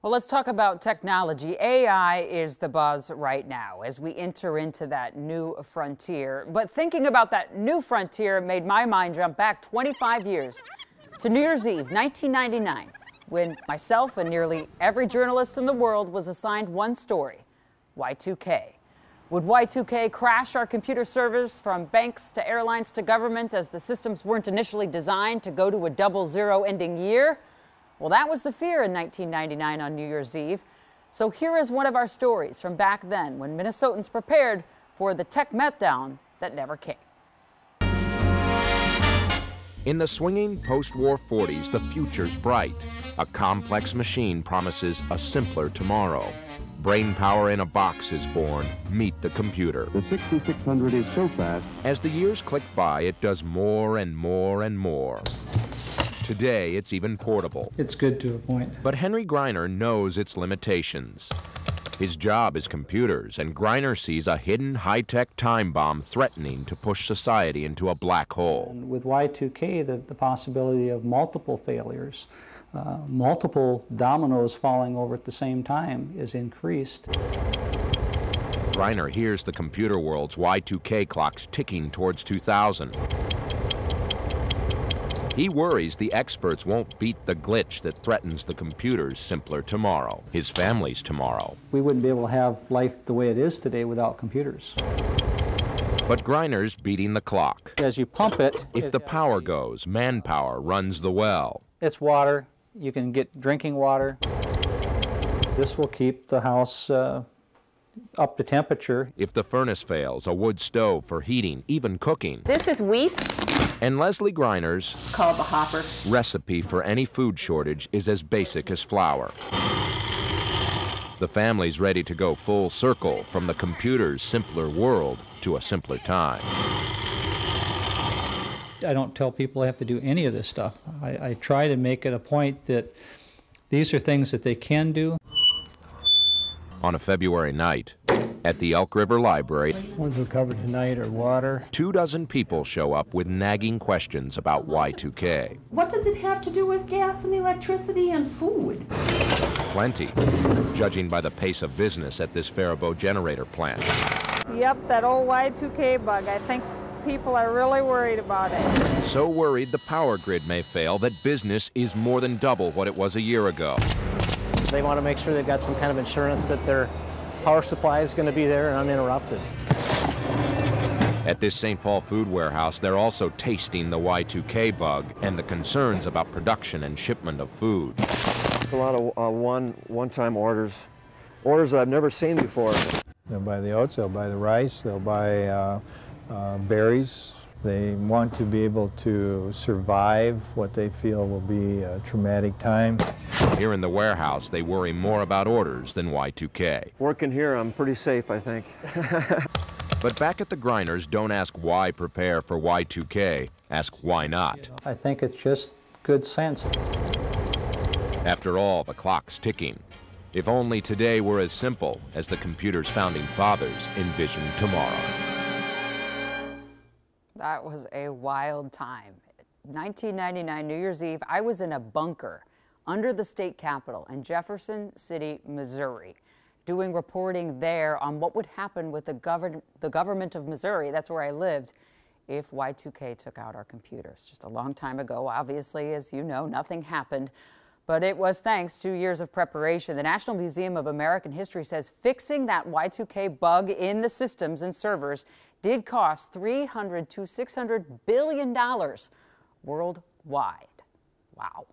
Well, let's talk about technology. AI is the buzz right now as we enter into that new frontier. But thinking about that new frontier made my mind jump back 25 years to New Year's Eve, 1999, when myself and nearly every journalist in the world was assigned one story Y2K. Would Y2K crash our computer servers from banks to airlines to government as the systems weren't initially designed to go to a double zero ending year? Well, that was the fear in 1999 on New Year's Eve. So here is one of our stories from back then when Minnesotans prepared for the tech meltdown that never came. In the swinging post-war 40s, the future's bright. A complex machine promises a simpler tomorrow. Brain power in a box is born. Meet the computer. The 6600 is so fast. As the years click by, it does more and more and more. Today, it's even portable. It's good to a point. But Henry Greiner knows its limitations. His job is computers, and Greiner sees a hidden high-tech time bomb threatening to push society into a black hole. And with Y2K, the, the possibility of multiple failures, uh, multiple dominoes falling over at the same time is increased. Greiner hears the computer world's Y2K clocks ticking towards 2000. He worries the experts won't beat the glitch that threatens the computer's simpler tomorrow, his family's tomorrow. We wouldn't be able to have life the way it is today without computers. But Greiner's beating the clock. As you pump it, if the power goes, manpower runs the well. It's water. You can get drinking water. This will keep the house uh, up the temperature. If the furnace fails, a wood stove for heating, even cooking. This is wheat and Leslie Greiner's called the hopper recipe for any food shortage is as basic as flour. The family's ready to go full circle from the computer's simpler world to a simpler time. I don't tell people I have to do any of this stuff. I, I try to make it a point that these are things that they can do. On a February night, at the Elk River Library. Ones we covered tonight are water. Two dozen people show up with nagging questions about Y2K. What does it have to do with gas and electricity and food? Plenty, judging by the pace of business at this Faribault generator plant. Yep, that old Y2K bug. I think people are really worried about it. So worried the power grid may fail that business is more than double what it was a year ago. They want to make sure they've got some kind of insurance that they're power supply is going to be there and uninterrupted. At this St. Paul food warehouse, they're also tasting the Y2K bug and the concerns about production and shipment of food. A lot of uh, one, one-time orders, orders that I've never seen before. They'll buy the oats, they'll buy the rice, they'll buy uh, uh, berries. They want to be able to survive what they feel will be a traumatic time. Here in the warehouse, they worry more about orders than Y2K. Working here, I'm pretty safe, I think. but back at the grinders, don't ask why prepare for Y2K, ask why not. I think it's just good sense. After all, the clock's ticking. If only today were as simple as the computer's founding fathers envisioned tomorrow. That was a wild time. 1999, New Year's Eve, I was in a bunker under the state capitol in Jefferson City, Missouri, doing reporting there on what would happen with the, govern the government of Missouri, that's where I lived, if Y2K took out our computers. Just a long time ago, obviously, as you know, nothing happened. But it was thanks to years of preparation. The National Museum of American History says fixing that Y2K bug in the systems and servers did cost 300 to 600 billion dollars worldwide. Wow.